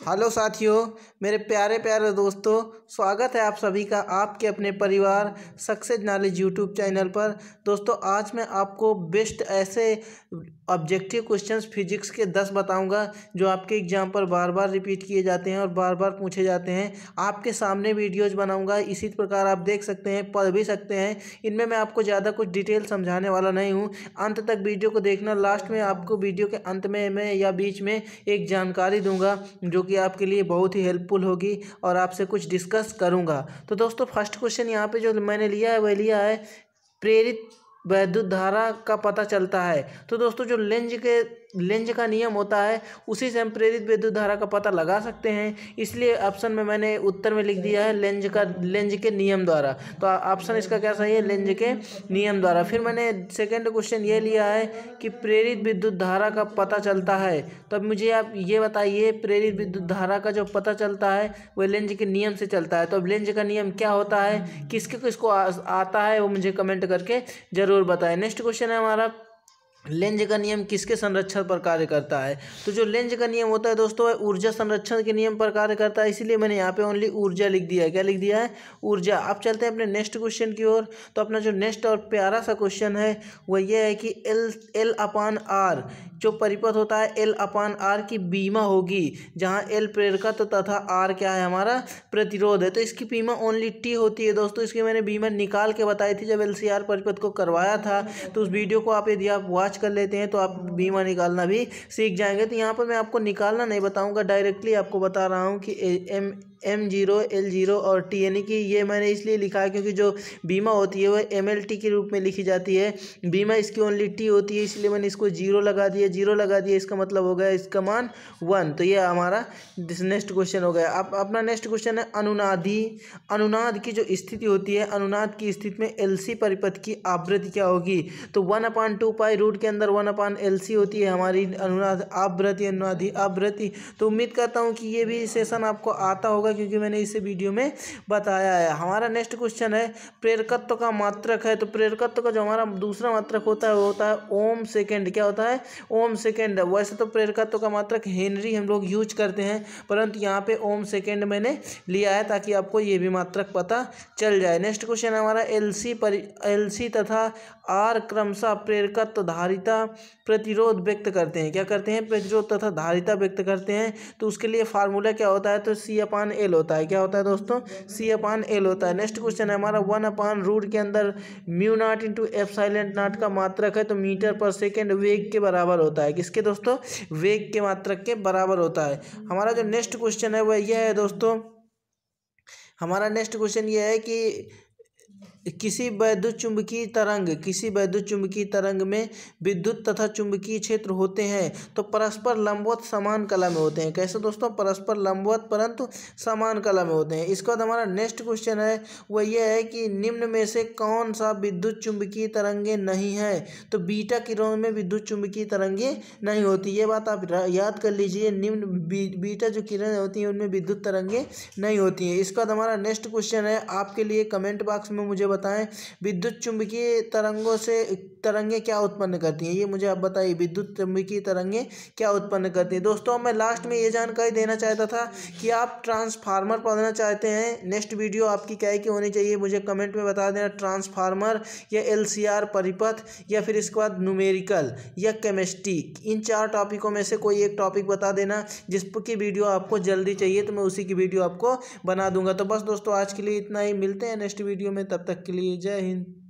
Hello साथियों, मेरे प्यारे प्यारे दोस्तों, स्वागत है आप सभी का आपके अपने परिवार सक्सेस नॉलेज यूट्यूब चैनल पर। दोस्तों, आज मैं आपको बेस्ट ऐसे ऑब्जेक्टिव क्वेश्चंस फिजिक्स के दस बताऊँगा, जो आपके एग्ज़ाम पर बार बार रिपीट किए जाते हैं और बार बार पूछे जाते हैं। आपके सामने वीडियोज़ बनाऊँगा, इसी प्रकार आप देख सकते हैं, पढ़ भी सकते हैं। इनमें मैं आपको ज़्यादा कुछ डिटेल समझाने वाला नहीं हूँ। अंत तक वीडियो को देखना, लास्ट में आपको वीडियो के अंत में मैं या बीच में एक जानकारी दूँगा, जो कि आपके लिए बहुत ही हेल्पफुल होगी और आपसे कुछ डिस्कस करूँगा। तो दोस्तों फ़र्स्ट क्वेश्चन यहाँ पर जो मैंने लिया है, वह लिया है, प्रेरित वैद्युत धारा का पता चलता है। तो दोस्तों, जो लेंज के लेंज का नियम होता है, उसी से हम प्रेरित विद्युत धारा का पता लगा सकते हैं। इसलिए ऑप्शन में मैंने उत्तर में लिख दिया है, लेंज का, लेंज के नियम द्वारा। तो ऑप्शन इसका क्या सही है? लेंज के नियम द्वारा। फिर मैंने सेकेंड क्वेश्चन ये लिया है कि प्रेरित विद्युत धारा का पता चलता है। तो अब मुझे आप ये बताइए, प्रेरित विद्युत धारा का जो पता चलता है वह लेंज के नियम से चलता है। तो अब लेंज का नियम क्या होता है? किसके, किसको आता है, वो मुझे कमेंट करके ज़रूर बताएँ। नेक्स्ट क्वेश्चन है हमारा लेंज का नियम किसके संरक्षण पर कार्य करता है? तो जो लेंज का नियम होता है दोस्तों ऊर्जा संरक्षण के नियम पर कार्य करता है। इसीलिए मैंने यहाँ पे ओनली ऊर्जा लिख दिया है। क्या लिख दिया है? ऊर्जा। अब चलते हैं अपने नेक्स्ट क्वेश्चन की ओर। तो अपना जो नेक्स्ट और प्यारा सा क्वेश्चन है, वह यह है कि एल एल अपान आर जो परिपथ होता है एल अपान आर की बीमा होगी, जहाँ एल प्रेरकत्व तथा आर क्या है? हमारा प्रतिरोध है। तो इसकी बीमा ओनली टी होती है दोस्तों। इसकी मैंने बीमा निकाल के बताई थी जब एल परिपथ को करवाया था। तो उस वीडियो को आप यदि आप वॉच कर लेते हैं तो आप बीमा निकालना भी सीख जाएँगे। तो यहाँ पर मैं आपको निकालना नहीं बताऊँगा डायरेक्टली आपको बता रहा हूँ कि M M zero L zero और टी यानी कि ये मैंने इसलिए लिखा है क्योंकि जो बीमा होती है वह एम एल टी के रूप में लिखी जाती है। बीमा इसकी ओनली टी होती है, इसलिए मैंने इसको ज़ीरो लगा दिया। ज़ीरो लगा दिया, इसका मतलब हो गया इसका मान वन तो ये हमारा नेक्स्ट क्वेश्चन हो गया। अब अपना नेक्स्ट क्वेश्चन है, अनुनादी। अनुनाद की जो स्थिति होती है, अनुनाद की स्थिति में एल सी परिपथ की आवृत्ति क्या होगी? तो one upon two pi root के अंदर वन अपान एल सी होती है हमारी अनुनाद आवृत्ति, अनुनादी आवृत्ति। तो उम्मीद करता हूँ कि ये भी सेशन आपको आता होगा। होगा क्योंकि मैंने इसे वीडियो में बताया है। हमारा नेक्स्ट क्वेश्चन है, प्रेरकत्व का मात्रक है तो प्रेरकत्व का जो हमारा दूसरा मात्रक होता है, वो होता है ओम सेकेंड क्या होता है? ओम सेकेंड वैसे तो प्रेरकत्व का मात्रक हेनरी हम लोग यूज़ करते हैं, परंतु यहाँ पे ओम सेकेंड मैंने लिया है ताकि आपको ये भी मात्रक पता चल जाए। नेक्स्ट क्वेश्चन हमारा एल सी पर एल सी तथा आर क्रमशः प्रेरकत्व धारिता प्रतिरोध व्यक्त करते हैं। क्या करते हैं? प्रतिरोध तथा धारिता व्यक्त करते हैं। तो उसके लिए फार्मूला क्या होता है? तो सी अपान एल होता है। क्या होता है दोस्तों? सी अपान एल होता है। नेक्स्ट क्वेश्चन है हमारा। वन अपान रूट के अंदर म्यू नाट इंटू एफ़ साइलेंट नाट का मात्रक है तो मीटर पर सेकेंड वेग के बराबर होता है। किसके दोस्तों? वेग के मात्रक के बराबर होता है। हमारा जो नेक्स्ट क्वेश्चन है, वह यह है दोस्तों। हमारा नेक्स्ट क्वेश्चन ये है कि किसी वैद्युत चुंबकीय तरंग, किसी वैद्युत चुंबकीय तरंग में विद्युत तथा चुंबकीय क्षेत्र होते हैं तो परस्पर लंबवत समान कला में होते हैं। कैसे दोस्तों? परस्पर लंबवत परंतु समान कला में होते हैं। इसके बाद हमारा नेक्स्ट क्वेश्चन है, वह यह है कि निम्न में से कौन सा विद्युत चुंबकीय तरंगे नहीं है? तो बीटा किरणों में विद्युत चुंबकीय तरंगे नहीं होती। ये बात आप याद कर लीजिए, निम्न बीटा जो किरण होती हैं, उनमें विद्युत तरंगे नहीं होती हैं। इसके बाद हमारा नेक्स्ट क्वेश्चन है, आपके लिए कमेंट बॉक्स में मुझे बताएँ, विद्युत चुंबकीय तरंगों से, तरंगे क्या उत्पन्न करती हैं? ये मुझे आप बताइए, विद्युत चुंबकीय तरंगे क्या उत्पन्न करती हैं? दोस्तों, मैं लास्ट में ये जानकारी देना चाहता था कि आप ट्रांसफार्मर पढ़ना चाहते हैं। नेक्स्ट वीडियो आपकी क्या की होनी चाहिए, मुझे कमेंट में बता देना। ट्रांसफार्मर या एलसीआर परिपथ या फिर इसके बाद न्यूमेरिकल या केमिस्ट्री इन चार टॉपिकों में से कोई एक टॉपिक बता देना जिसकी वीडियो आपको जल्दी चाहिए तो मैं उसी की वीडियो आपको बना दूँगा। तो बस दोस्तों, आज के लिए इतना ही, मिलते हैं नेक्स्ट वीडियो में, तब के लिए जय हिंद।